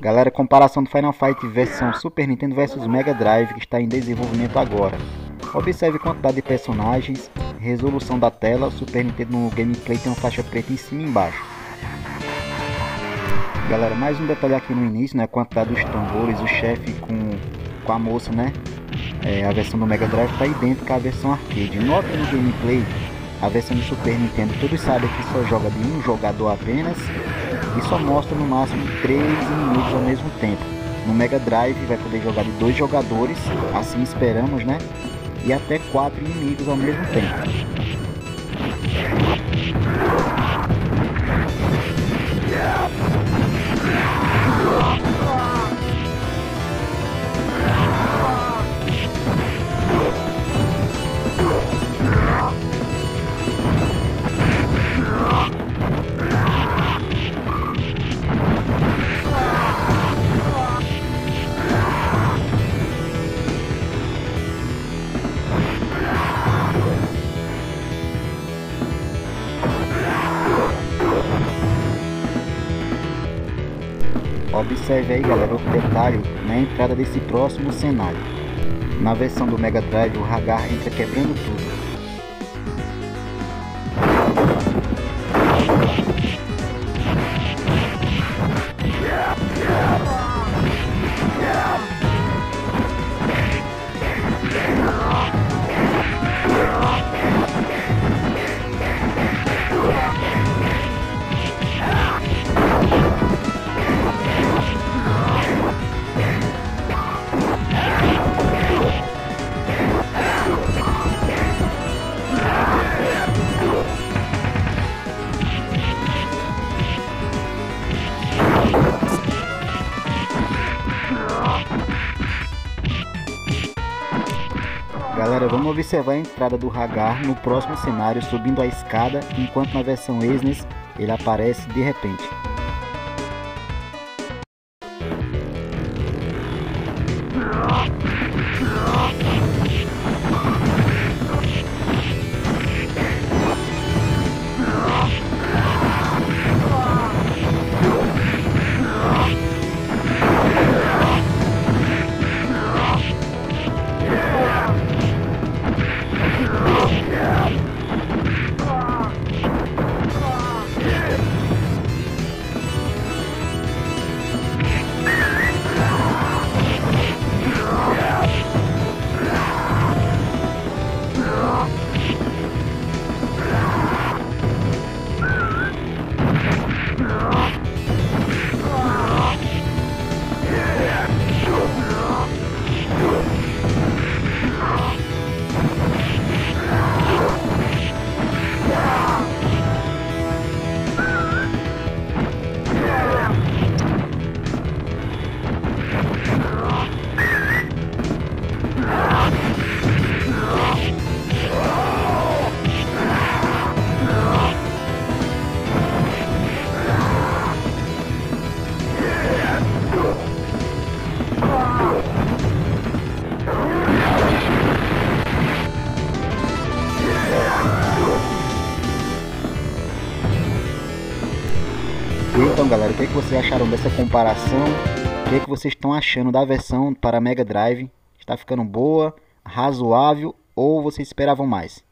Galera, comparação do Final Fight versão Super Nintendo versus Mega Drive que está em desenvolvimento agora. Observe quantidade de personagens, resolução da tela, Super Nintendo no gameplay tem uma faixa preta em cima e embaixo. Galera, mais um detalhe aqui no início, né, a quantidade dos tambores, o chefe com, com a moça, né, é, a versão do Mega Drive está idêntica à versão arcade. Nota no gameplay, a versão do Super Nintendo, todos sabem que só joga de um jogador apenas e só mostra no máximo 3 inimigos ao mesmo tempo. No Mega Drive vai poder jogar de dois jogadores, assim esperamos, né? E até quatro inimigos ao mesmo tempo. Observe aí galera o detalhe na entrada desse próximo cenário. Na versão do Mega Drive o Hagar entra quebrando tudo. Galera, vamos observar a entrada do Hagar no próximo cenário subindo a escada, enquanto na versão SNES ele aparece de repente. Então galera, o que, é que vocês acharam dessa comparação? O que, é que vocês estão achando da versão para Mega Drive? Está ficando boa, razoável ou vocês esperavam mais?